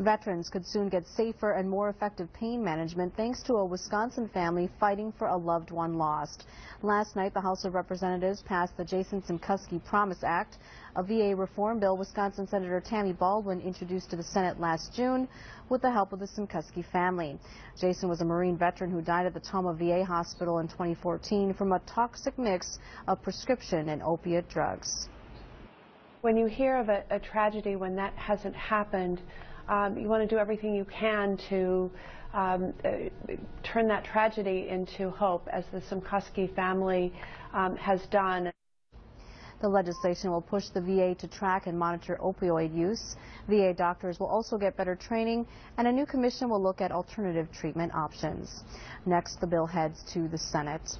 Veterans could soon get safer and more effective pain management thanks to a Wisconsin family fighting for a loved one lost. Last night, the House of Representatives passed the Jason Simcakoski Promise Act, a VA reform bill Wisconsin Senator Tammy Baldwin introduced to the Senate last June with the help of the Simcakoski family. Jason was a Marine veteran who died at the Tomah VA hospital in 2014 from a toxic mix of prescription and opiate drugs. When you hear of a, a tragedy when that hasn't happened, um, you want to do everything you can to um, uh, turn that tragedy into hope, as the Simcakoski family um, has done. The legislation will push the VA to track and monitor opioid use. VA doctors will also get better training, and a new commission will look at alternative treatment options. Next, the bill heads to the Senate.